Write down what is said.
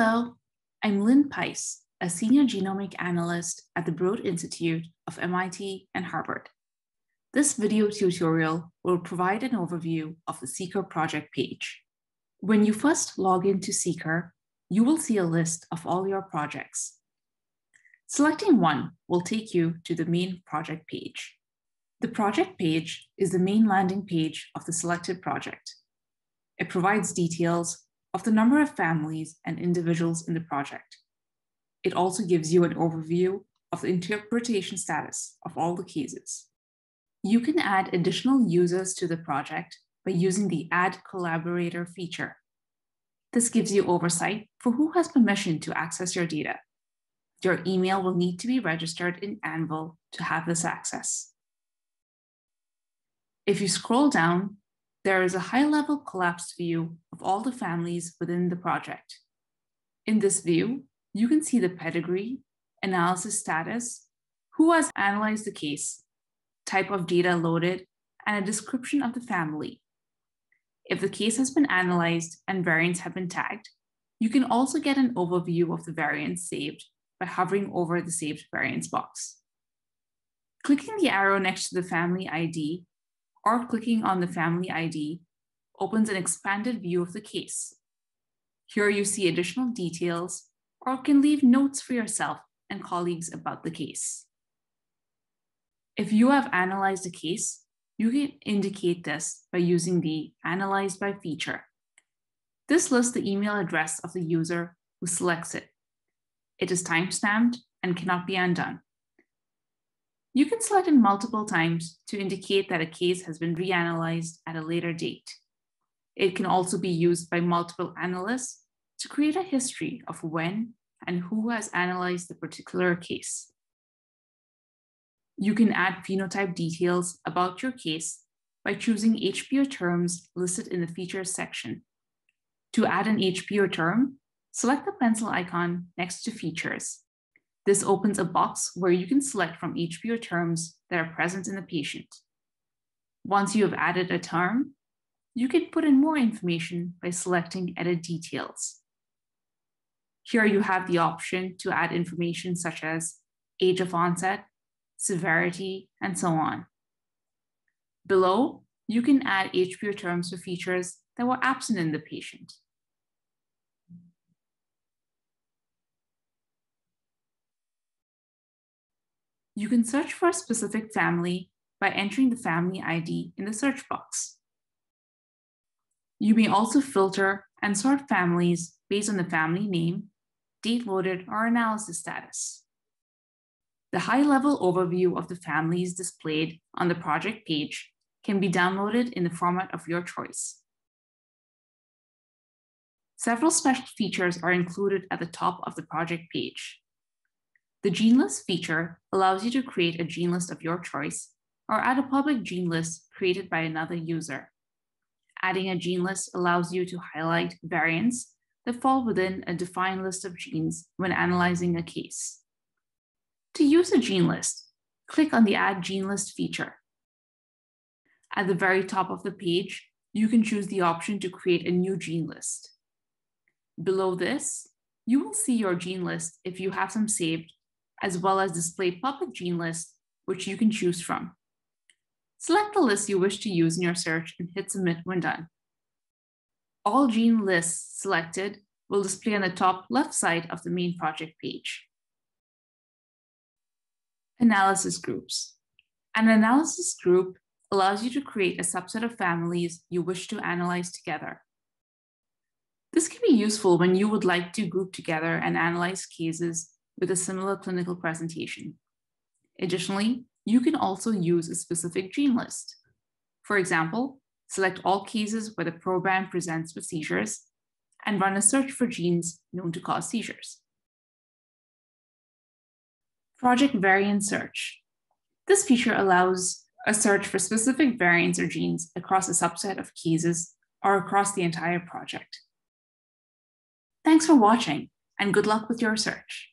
Hello, I'm Lynn Pais, a senior genomic analyst at the Broad Institute of MIT and Harvard. This video tutorial will provide an overview of the seqr project page. When you first log into seqr, you will see a list of all your projects. Selecting one will take you to the main project page. The project page is the main landing page of the selected project. It provides details of the number of families and individuals in the project. It also gives you an overview of the interpretation status of all the cases. You can add additional users to the project by using the Add Collaborator feature. This gives you oversight for who has permission to access your data. Your email will need to be registered in AnVIL to have this access. If you scroll down, there is a high-level collapsed view of all the families within the project. In this view, you can see the pedigree, analysis status, who has analyzed the case, type of data loaded, and a description of the family. If the case has been analyzed and variants have been tagged, you can also get an overview of the variants saved by hovering over the saved variants box. Clicking the arrow next to the family ID or clicking on the family ID opens an expanded view of the case. Here you see additional details or can leave notes for yourself and colleagues about the case. If you have analyzed a case, you can indicate this by using the Analyzed by feature. This lists the email address of the user who selects it. It is timestamped and cannot be undone. You can select it multiple times to indicate that a case has been reanalyzed at a later date. It can also be used by multiple analysts to create a history of when and who has analyzed the particular case. You can add phenotype details about your case by choosing HPO terms listed in the features section. To add an HPO term, select the pencil icon next to features. This opens a box where you can select from HPO terms that are present in the patient. Once you have added a term, you can put in more information by selecting Edit Details. Here you have the option to add information such as age of onset, severity, and so on. Below, you can add HPO terms for features that were absent in the patient. You can search for a specific family by entering the family ID in the search box. You may also filter and sort families based on the family name date loaded, or analysis status. The high-level overview of the families displayed on the project page can be downloaded in the format of your choice. Several special features are included at the top of the project page. The gene list feature allows you to create a gene list of your choice or add a public gene list created by another user. Adding a gene list allows you to highlight variants that fall within a defined list of genes when analyzing a case. To use a gene list, click on the Add Gene List feature. At the very top of the page, you can choose the option to create a new gene list. Below this, you will see your gene list if you have some saved, as well as display public gene lists, which you can choose from. Select the list you wish to use in your search and hit submit when done all gene lists selected will display on the top left side of the main project page. Analysis groups. An analysis group allows you to create a subset of families you wish to analyze together. This can be useful when you would like to group together and analyze cases with a similar clinical presentation. Additionally, you can also use a specific gene list. For example, select all cases where the proband presents with seizures, and run a search for genes known to cause seizures. Project Variant Search. This feature allows a search for specific variants or genes across a subset of cases or across the entire project. Thanks for watching, and good luck with your search.